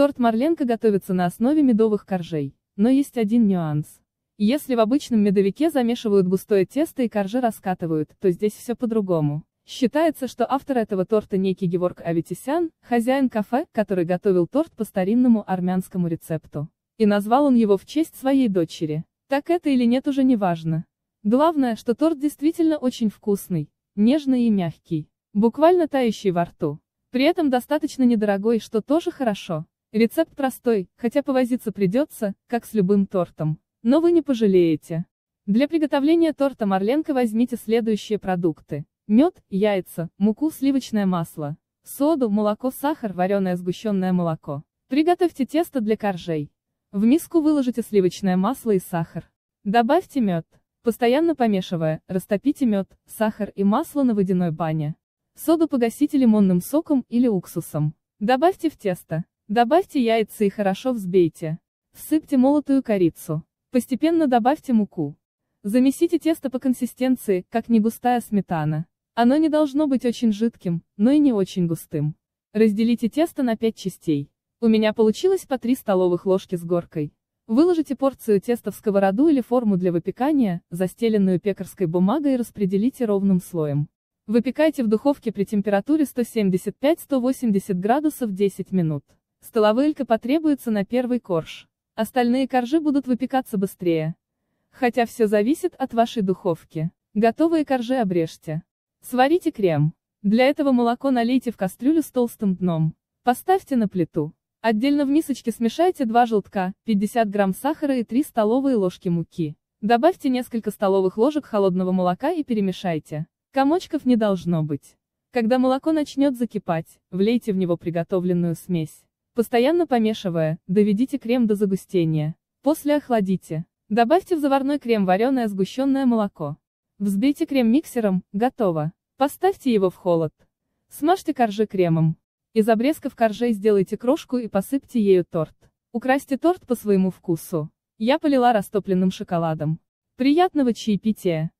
Торт Марленко готовится на основе медовых коржей, но есть один нюанс. Если в обычном медовике замешивают густое тесто и коржи раскатывают, то здесь все по-другому. Считается, что автор этого торта некий Геворг Аветисян, хозяин кафе, который готовил торт по старинному армянскому рецепту. И назвал он его в честь своей дочери. Так это или нет уже не важно. Главное, что торт действительно очень вкусный, нежный и мягкий, буквально тающий во рту. При этом достаточно недорогой, что тоже хорошо. Рецепт простой, хотя повозиться придется, как с любым тортом. Но вы не пожалеете. Для приготовления торта Марленко возьмите следующие продукты. Мед, яйца, муку, сливочное масло, соду, молоко, сахар, вареное сгущенное молоко. Приготовьте тесто для коржей. В миску выложите сливочное масло и сахар. Добавьте мед. Постоянно помешивая, растопите мед, сахар и масло на водяной бане. Соду погасите лимонным соком или уксусом. Добавьте в тесто. Добавьте яйца и хорошо взбейте. Всыпьте молотую корицу. Постепенно добавьте муку. Замесите тесто по консистенции, как не густая сметана. Оно не должно быть очень жидким, но и не очень густым. Разделите тесто на 5 частей. У меня получилось по 3 столовых ложки с горкой. Выложите порцию теста в сковороду или форму для выпекания, застеленную пекарской бумагой и распределите ровным слоем. Выпекайте в духовке при температуре 175-180 градусов 10 минут. Столовылька потребуется на первый корж. Остальные коржи будут выпекаться быстрее. Хотя все зависит от вашей духовки. Готовые коржи обрежьте. Сварите крем. Для этого молоко налейте в кастрюлю с толстым дном. Поставьте на плиту. Отдельно в мисочке смешайте 2 желтка, 50 грамм сахара и 3 столовые ложки муки. Добавьте несколько столовых ложек холодного молока и перемешайте. Комочков не должно быть. Когда молоко начнет закипать, влейте в него приготовленную смесь. Постоянно помешивая, доведите крем до загустения. После охладите. Добавьте в заварной крем вареное сгущенное молоко. Взбейте крем миксером, готово. Поставьте его в холод. Смажьте коржи кремом. Из обрезков коржей сделайте крошку и посыпьте ею торт. Украсьте торт по своему вкусу. Я полила растопленным шоколадом. Приятного чаепития!